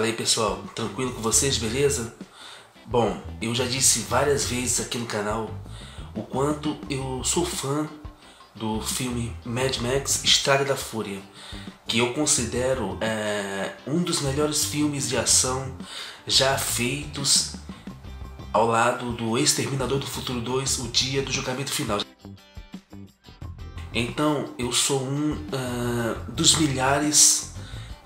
Fala aí pessoal, tranquilo com vocês, beleza? Bom, eu já disse várias vezes aqui no canal o quanto eu sou fã do filme Mad Max Estrada da Fúria, que eu considero é, um dos melhores filmes de ação já feitos ao lado do Exterminador do Futuro 2, o dia do julgamento final. Então eu sou um uh, dos milhares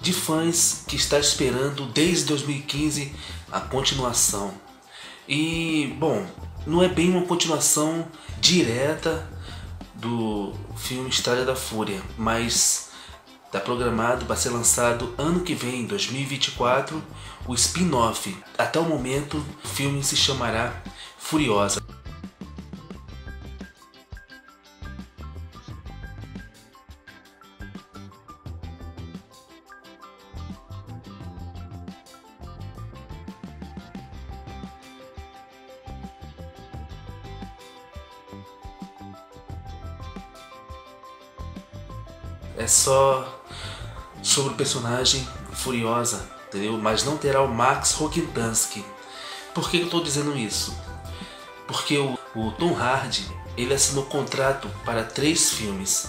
de fãs que está esperando desde 2015 a continuação. E bom, não é bem uma continuação direta do filme História da Fúria, mas está programado para ser lançado ano que vem, 2024, o spin-off. Até o momento, o filme se chamará Furiosa. É só sobre o personagem Furiosa, entendeu? Mas não terá o Max Rokitansky. Por que eu estou dizendo isso? Porque o, o Tom Hardy ele assinou contrato para três filmes.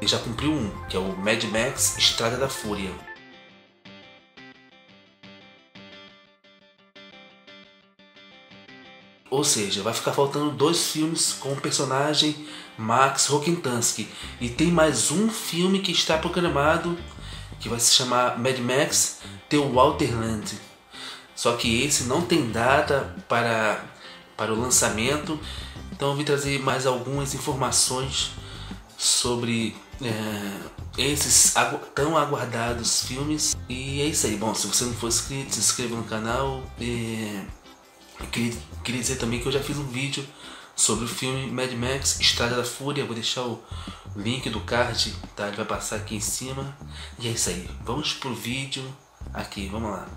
Ele já cumpriu um, que é o Mad Max Estrada da Fúria. Ou seja, vai ficar faltando dois filmes com o personagem Max Rokitansky. E tem mais um filme que está programado, que vai se chamar Mad Max The Walterland. Só que esse não tem data para, para o lançamento. Então eu vim trazer mais algumas informações sobre é, esses agu tão aguardados filmes. E é isso aí. Bom, se você não for inscrito, se inscreva no canal. É Queria, queria dizer também que eu já fiz um vídeo sobre o filme Mad Max Estrada da Fúria. Vou deixar o link do card, tá? Ele vai passar aqui em cima. E é isso aí. Vamos pro vídeo aqui, vamos lá.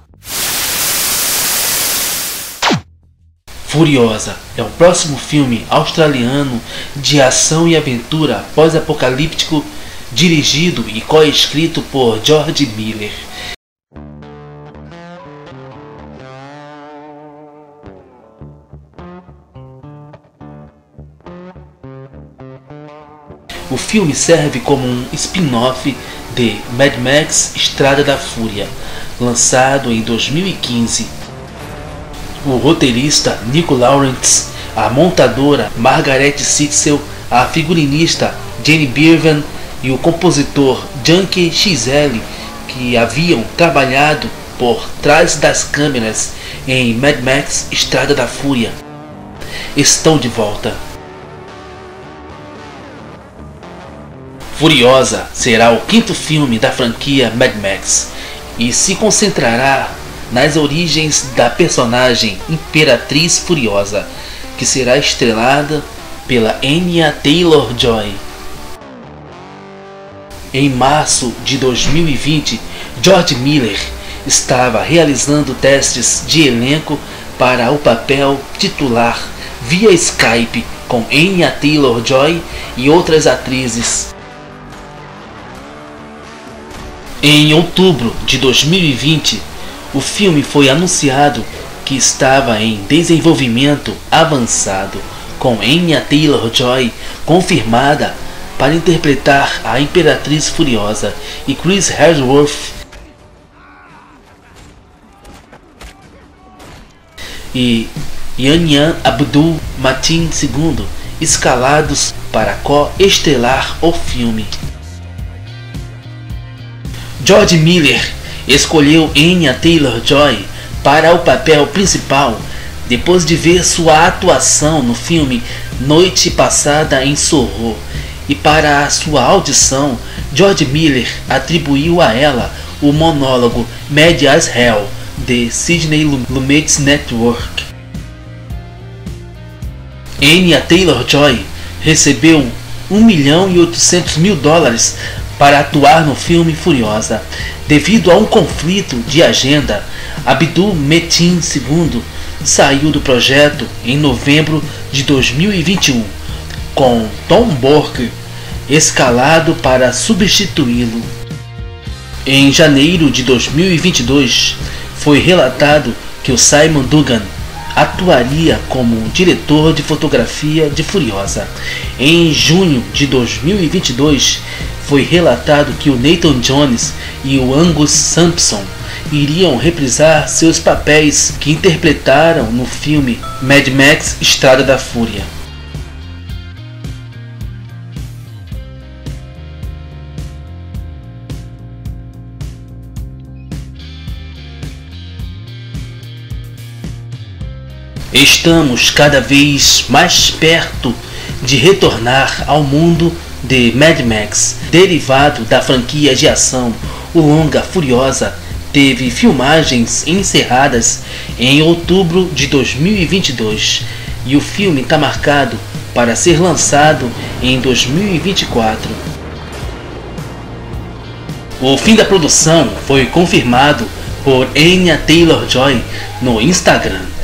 Furiosa é o próximo filme australiano de ação e aventura pós-apocalíptico dirigido e co-escrito por George Miller O filme serve como um spin-off de Mad Max Estrada da Fúria, lançado em 2015. O roteirista Nico Lawrence, a montadora Margaret Sitzel, a figurinista Jenny Birvan e o compositor Junkie XL, que haviam trabalhado por trás das câmeras em Mad Max Estrada da Fúria, estão de volta. Furiosa será o quinto filme da franquia Mad Max e se concentrará nas origens da personagem Imperatriz Furiosa, que será estrelada pela Anya Taylor-Joy. Em março de 2020, George Miller estava realizando testes de elenco para o papel titular via Skype com Anya Taylor-Joy e outras atrizes Em outubro de 2020, o filme foi anunciado que estava em desenvolvimento avançado, com Anya Taylor-Joy confirmada para interpretar a Imperatriz Furiosa e Chris Hemsworth e Yanyan Abdul Matin II escalados para co-estelar o filme. George Miller escolheu Anya Taylor-Joy para o papel principal depois de ver sua atuação no filme Noite Passada em Sorro. E para sua audição, George Miller atribuiu a ela o monólogo Mad as Hell de Sidney Lumet's Network. Anya Taylor-Joy recebeu 1 milhão e 800 mil dólares para atuar no filme Furiosa. Devido a um conflito de agenda, Abdul Metin II saiu do projeto em novembro de 2021. com Tom Burke escalado para substituí-lo. Em janeiro de 2022, foi relatado que o Simon Dugan atuaria como diretor de fotografia de Furiosa. Em junho de 2022, foi relatado que o Nathan Jones e o Angus Sampson iriam reprisar seus papéis que interpretaram no filme Mad Max Estrada da Fúria. Estamos cada vez mais perto de retornar ao mundo de Mad Max, derivado da franquia de ação. O longa Furiosa teve filmagens encerradas em outubro de 2022 e o filme está marcado para ser lançado em 2024. O fim da produção foi confirmado por Anya Taylor-Joy no Instagram.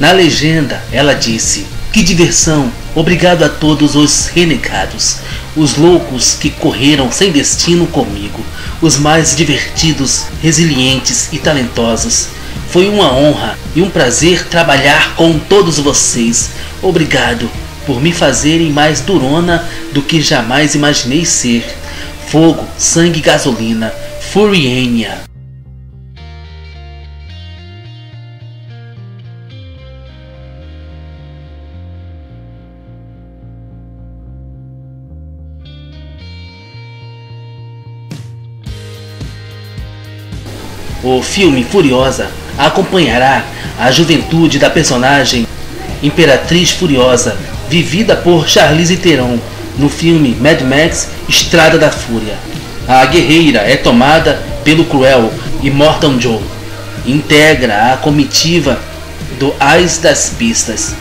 Na legenda, ela disse: Que diversão! Obrigado a todos os renegados, os loucos que correram sem destino comigo, os mais divertidos, resilientes e talentosos. Foi uma honra e um prazer trabalhar com todos vocês. Obrigado por me fazerem mais durona do que jamais imaginei ser. Fogo, sangue e gasolina. Furienia. O filme Furiosa acompanhará a juventude da personagem Imperatriz Furiosa, vivida por Charlize Theron no filme Mad Max Estrada da Fúria. A guerreira é tomada pelo cruel Immortal Joe. Integra a comitiva do Ais das Pistas,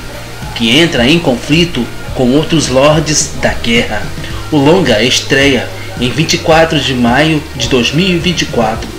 que entra em conflito com outros lords da guerra. O longa estreia em 24 de maio de 2024